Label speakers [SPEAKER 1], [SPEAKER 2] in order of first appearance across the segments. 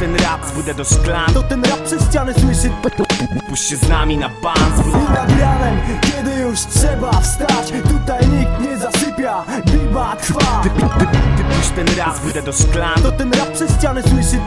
[SPEAKER 1] ten rap, zbudę do szklan.
[SPEAKER 2] To ten rap przez ściany słyszy.
[SPEAKER 1] Puść się z nami na ban, zbudę
[SPEAKER 2] I nad ranem, kiedy już trzeba wstać. Tutaj nikt nie zasypia, biba trwa.
[SPEAKER 1] Ty, ty, ty, ty puść ten rap, zbudę do szklan.
[SPEAKER 2] To ten rap przez ściany słyszy.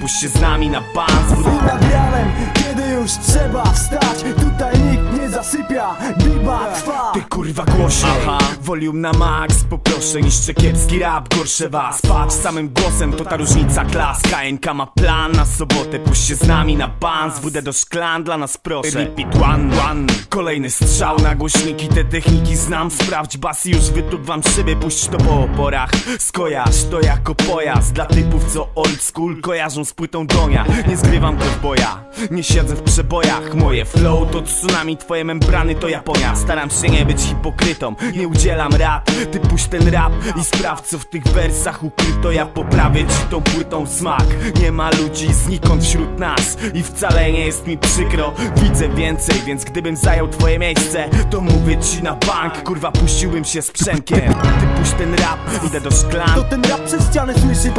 [SPEAKER 1] Puść się z nami na ban, zbudę
[SPEAKER 2] I nad ranem, kiedy już trzeba wstać. Tutaj nikt nie zasypia, biba trwa.
[SPEAKER 1] Ty kurwa głosie. Aha. Volume na max, poproszę Niszczę kiepski rap, gorsze was. Patrz samym głosem, to ta różnica klas. KNK ma plan na sobotę Puść się z nami na ban. Zbudę do szklan, dla nas proszę. Repeat one, one. Kolejny strzał na głośniki Te techniki znam, sprawdź bas i już wytup wam szyby Puść to po oporach. Skojarz to jako pojazd Dla typów co old school kojarzą z płytą Donia. Nie zgrywam boja Nie siedzę w przebojach. Moje flow to tsunami, twoje membrany to Japonia. Staram się nie być hipokrytą. Nie udzielam rad, ty puść ten rap I sprawdź co w tych wersach ukryto. Ja poprawię ci tą płytą smak. Nie ma ludzi znikąd wśród nas I wcale nie jest mi przykro. Widzę więcej, więc gdybym zajął twoje miejsce To mówię ci na bank. Kurwa puściłbym się z Przemkiem Ty puść ten rap, idę do szklan.
[SPEAKER 2] To ten rap przez ściany słyszy.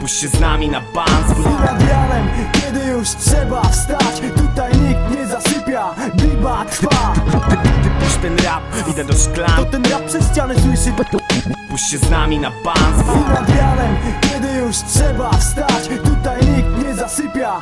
[SPEAKER 1] Puść się z nami na bank.
[SPEAKER 2] Nad ranem, kiedy już trzeba wstać. Tutaj zasypia, biba trwa.
[SPEAKER 1] Ty, ty puść ten rap, idę do
[SPEAKER 2] To
[SPEAKER 1] szklan
[SPEAKER 2] ten rap przez ściany słyszy
[SPEAKER 1] Puść się z nami na bank.
[SPEAKER 2] I nad ranem, kiedy już trzeba wstać. Tutaj nikt nie zasypia,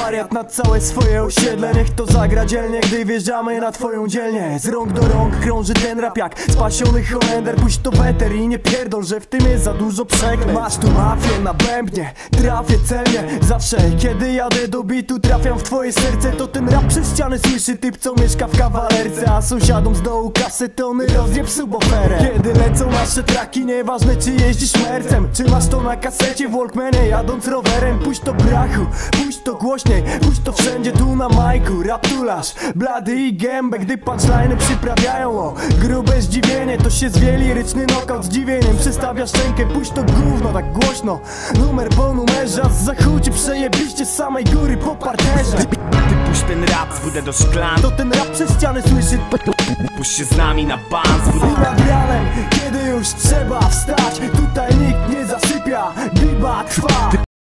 [SPEAKER 2] wariat na całe swoje osiedle. Niech to zagra dzielnie, gdy wjeżdżamy na twoją dzielnię. Z rąk do rąk krąży ten rap jak spasiony Holender. Puść to weter i nie pierdol, że w tym jest za dużo przeklęć Masz tu mafię na bębnie, trafię celnie. Zawsze kiedy jadę do bitu trafiam w twoje serce. To ten rap przez ściany słyszy typ co mieszka w kawalerce. A sąsiadom z dołu kasetony rozjeb suboferę. Kiedy lecą nasze traki, nieważne czy jeździsz mercem Czy masz to na kasecie. W Walkmanie jadąc rowerem Puść to brachu, puść to głośniej, puść to wszędzie tu na majku Rap tulasz, blady i gębę, gdy punchline'y przyprawiają o. Grube zdziwienie, to się zwieli ryczny knockout zdziwieniem Przystawia szczękę, puść to gówno tak głośno. Numer po numerze, a z zachuci przejebiście z samej góry po parterze.
[SPEAKER 1] Ty puść ten rap, zbudę do szklan.
[SPEAKER 2] To ten rap przez ściany słyszy.
[SPEAKER 1] Puść się z nami na
[SPEAKER 2] I nad ranem, kiedy już trzeba wstać